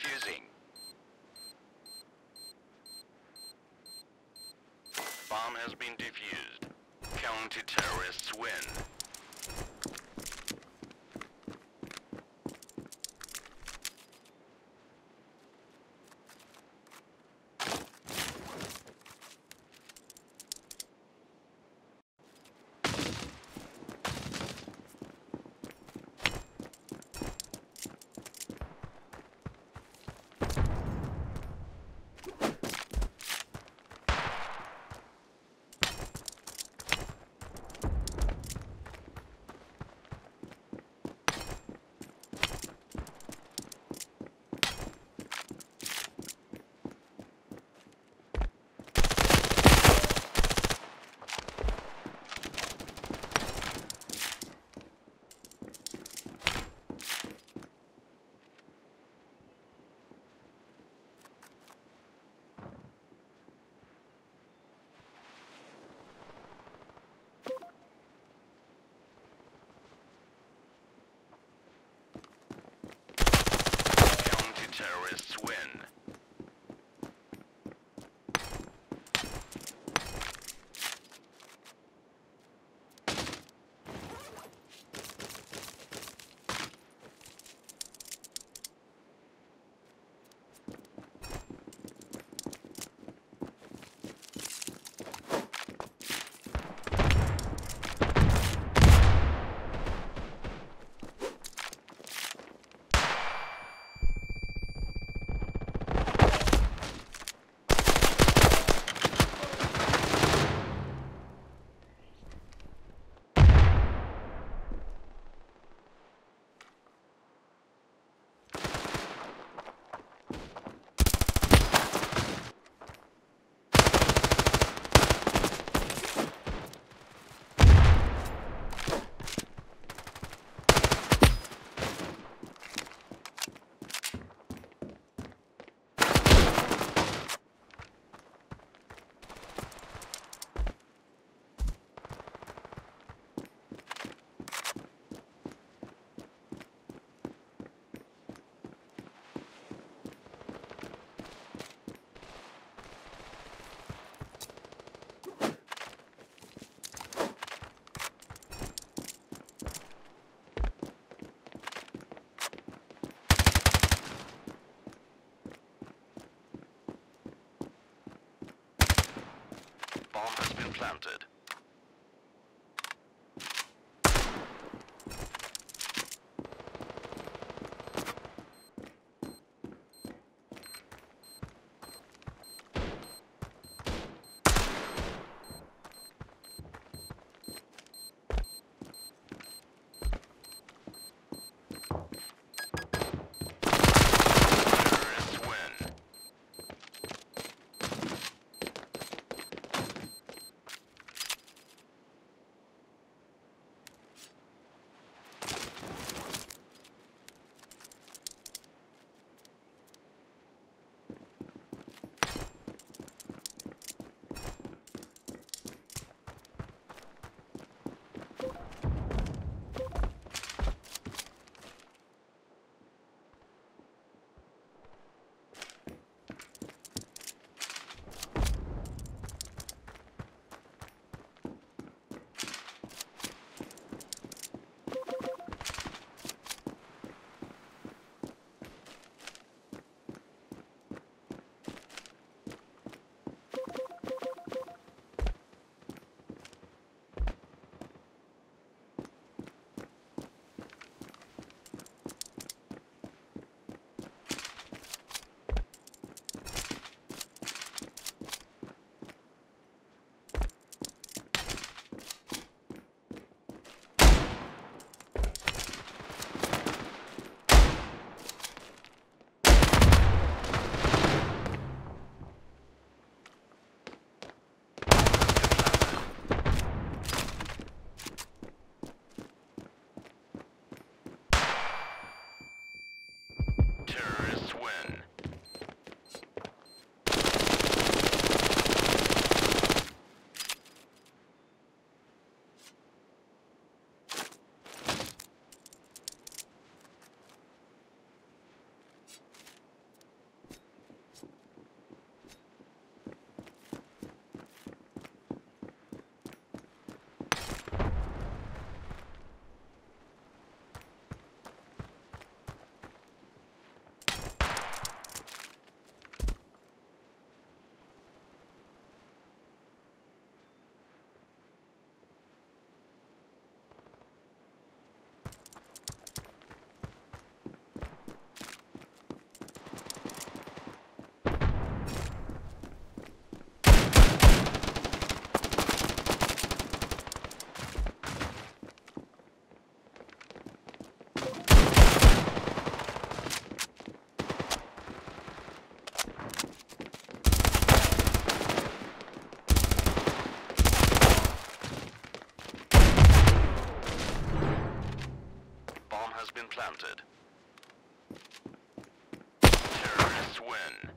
defusing. Bomb has been defused. Counter-terrorists win. Planted. Win.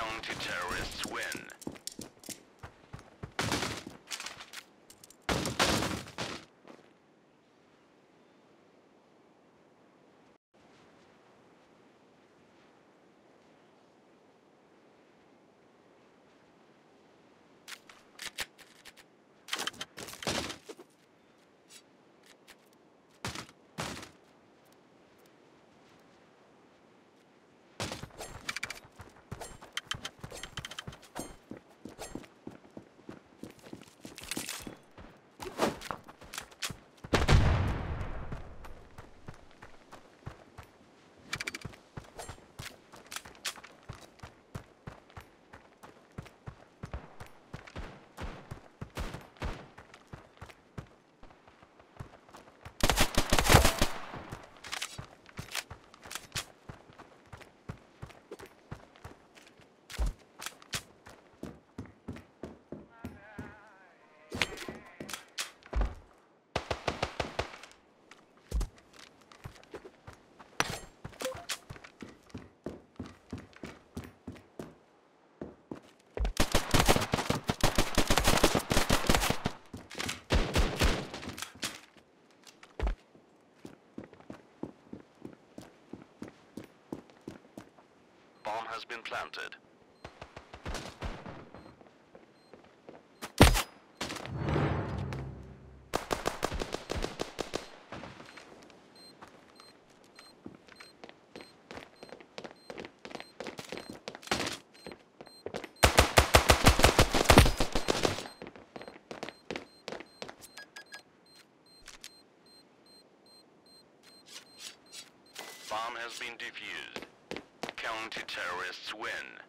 known to terrorists win. Bomb has been planted. Bomb has been defused. Counter-terrorists. Terrorists win.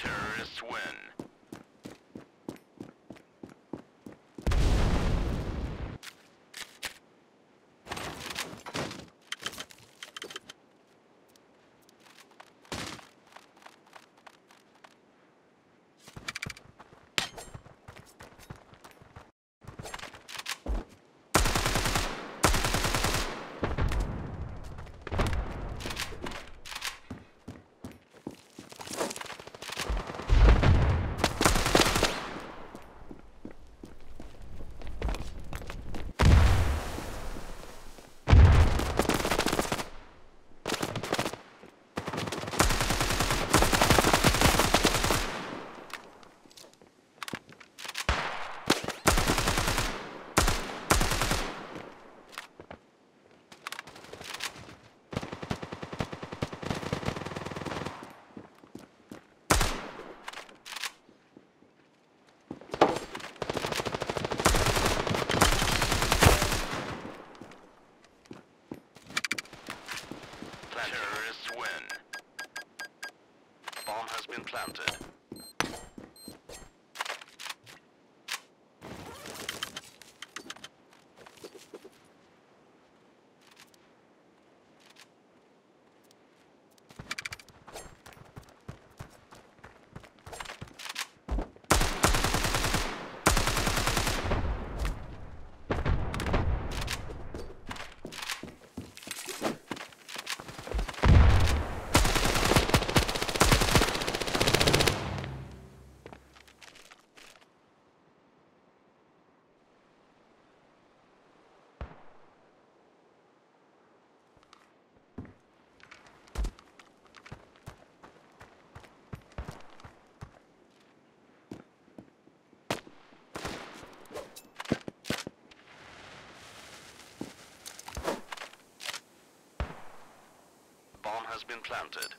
Terrorists been planted.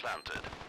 Bomb has been planted.